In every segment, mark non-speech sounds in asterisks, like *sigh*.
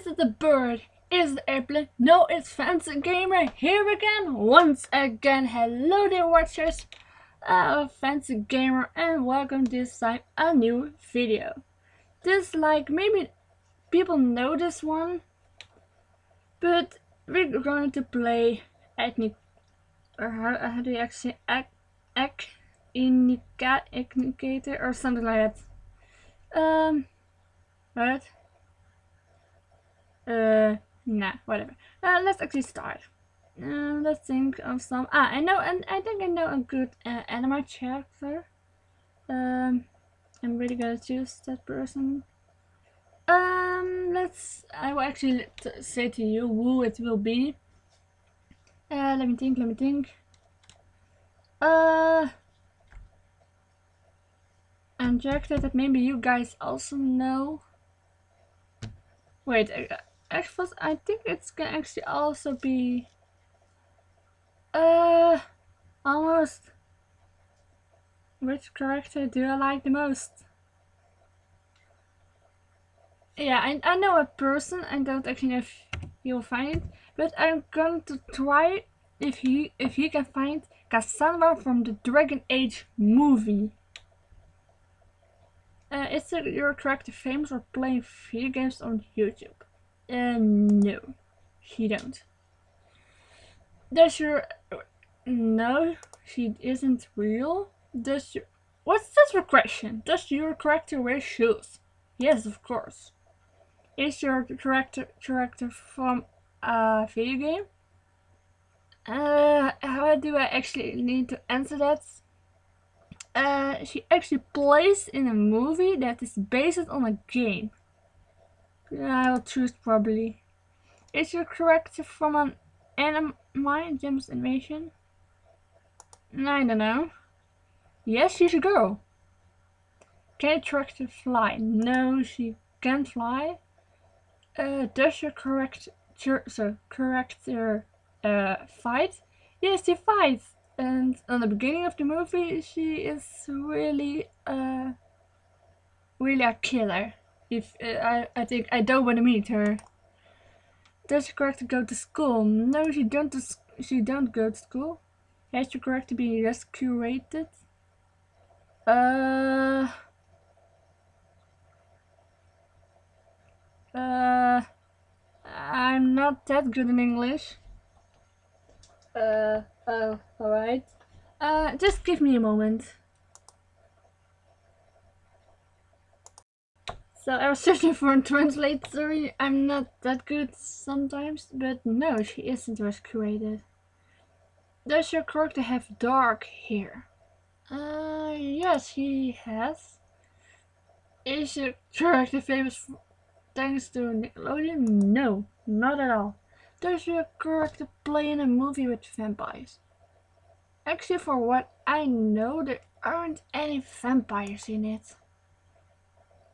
Is it the bird? Is the airplane? No, it's Fancy Gamer here again, once again. Hello there watchers, uh, Fancy Gamer and welcome this time a new video. This like, maybe people know this one, but we're going to play ethnic, or how, how do you actually, ek, ek, indicator or something like that. Um, what? Uh, nah, whatever. Uh, let's actually start. Uh, let's think of some. Ah, I know, and I think I know a good uh, anime character. Um, I'm really gonna choose that person. Um, let's. I will actually say to you who it will be. Uh, let me think. Let me think. Uh, character that maybe you guys also know. Wait, uh, actually, I think it's gonna actually also be uh almost which character do I like the most? Yeah, I, I know a person, I don't actually know if you'll find it, but I'm going to try if he if he can find Cassandra from the Dragon Age movie. Uh, is your character famous or playing video games on YouTube? Uh, no, she don't. Does your... No, she isn't real. Does your... What's this for question? Does your character wear shoes? Yes, of course. Is your character character from a video game? Uh, how do I actually need to answer that? Uh, she actually plays in a movie that is based on a game. I will choose probably. Is your character from an anime, Gems animation? I don't know. Yes, she's a girl. Can your character fly? No, she can't fly. Uh, does your character, so character uh, fight? Yes, she fights. And on the beginning of the movie, she is really, uh, really a killer. If uh, I, I think I don't want to meet her. Does she correct to go to school? No, she don't. She don't go to school. Has she correct to be rescued? Uh. Uh. I'm not that good in English. Uh. Oh. All right. Uh. Just give me a moment. So I was *laughs* searching for a translator. I'm not that good sometimes, but no, she isn't rescued. Does your character have dark hair? Uh, yes, he has. Is your character famous thanks to Nickelodeon? No, not at all. Does your character play in a movie with vampires? Actually, for what I know, there aren't any vampires in it.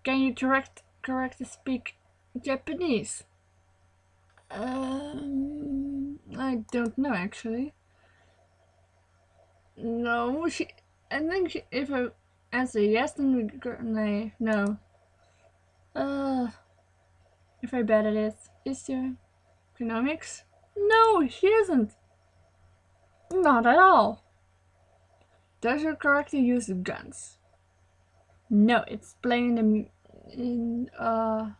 Can you correct correct speak Japanese? Um, I don't know actually. No, she. I think she, if I answer yes, then we. No, no. Uh, if I bet it is, is there economics? No, she isn't. Not at all. Does your character use guns? No, it's playing the in uh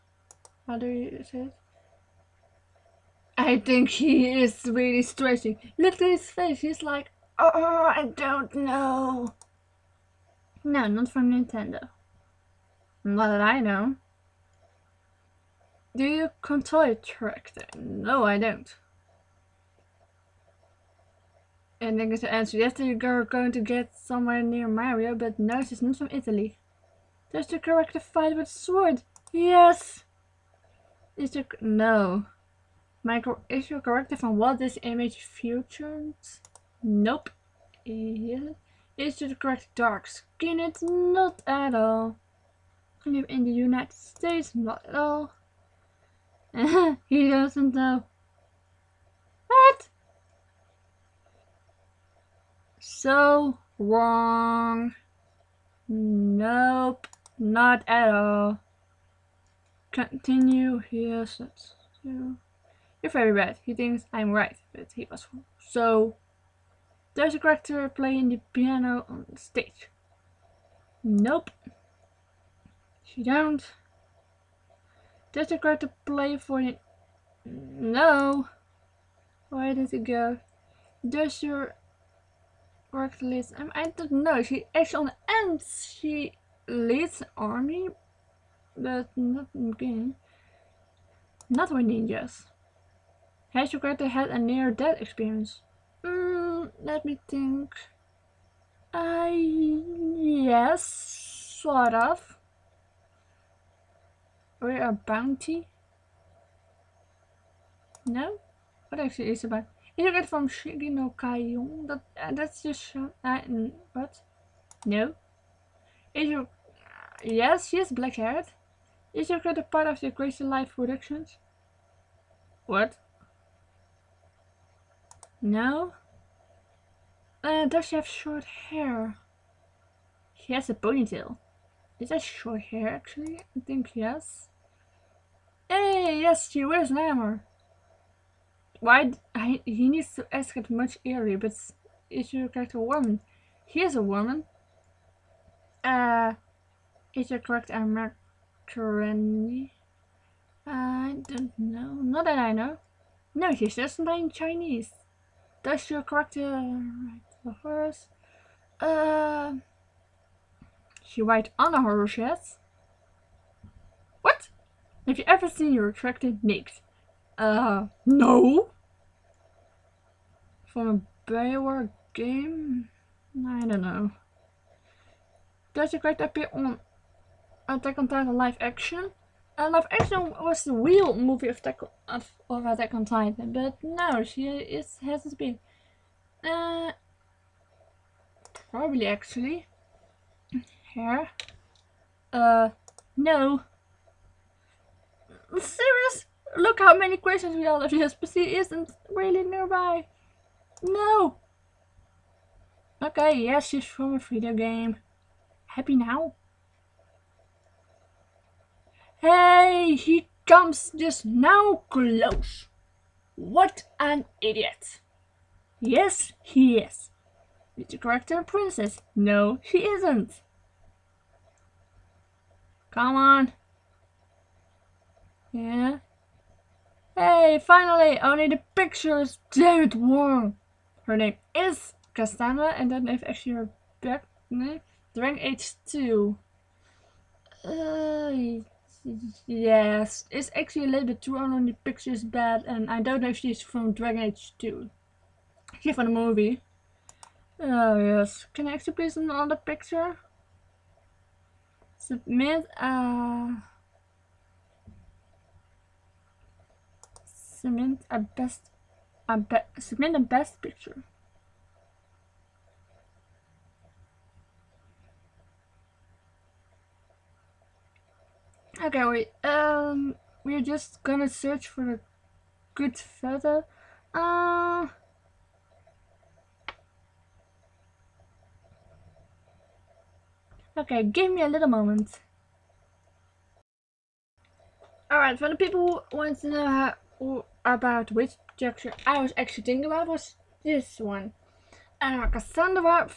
how do you say it? I think he is really stretching. Look at his face, he's like, oh, I don't know. No, not from Nintendo. Not that I know. Do you control your character? No, I don't. And then to answer, yes, you're going to get somewhere near Mario, but no, she's not from Italy. Does the character fight with sword? Yes. Is the no? Michael is your character from what this Image Futures? Nope. Is, is the correct dark skin? It's not at all. Live in the United States? Not at all. *laughs* he doesn't know. What? So wrong. Nope. Not at all. Continue. here. you. You're very bad. He thinks I'm right, but he was. So, there's a character playing the piano on the stage. Nope. She don't. There's a character play for the... No. Where did it go? Does your character lead... Um, I don't know. She actually on the end she leads army, but not in game. Not with ninjas. Has your character had a near-death experience? Mm, let me think. Uh, yes, sort of. Or a bounty? No? What actually is about? Is it from Shingeki no Kyojin? That, uh, that's just... Uh, what? No? Is your... Yes, she is black haired. Is your character part of the Crazy Life Productions? What? No? Uh, does she have short hair? She has a ponytail. Is that short hair actually? I think yes. Hey, yes, she wears an armor. Why? I, he needs to ask it much earlier, but is your character a woman? He is a woman. Uh, is your character a macaroni? I don't know. Not that I know. No, she's just in Chinese. Does your character ride the horse? Uh, she ride on a horse, yes? What? Have you ever seen your character naked? Uh, no. From a Bioware game? I don't know. Does your character appear on Attack on Titan live action? Uh, live action was the real movie of Attack, of, of Attack on Titan, but no, she is hasn't been. Uh, probably actually. Here. Uh, no. Serious? Look how many questions we all have just, but she isn't really nearby. No. Okay, yes, she's from a video game. Happy now? Hey, he comes just now close. What an idiot. Yes, he is. Is the character a princess? No, she isn't. Come on. Yeah. Hey, finally, only the picture is damn it wrong. Her name is Castana, and that name actually her back name. Dragon Age 2. Uh, Yes, it's actually a little bit too on the picture is bad, and I don't know if she's from Dragon Age 2. She's from the movie. Oh yes, can I actually please another picture? Submit uh submit a best a be submit a best picture. Okay, wait. Um, we're just gonna search for a good photo. Uh. Okay, give me a little moment. Alright, for the people who want to know how, about which gesture I was actually thinking about was this one. And uh, Cassandra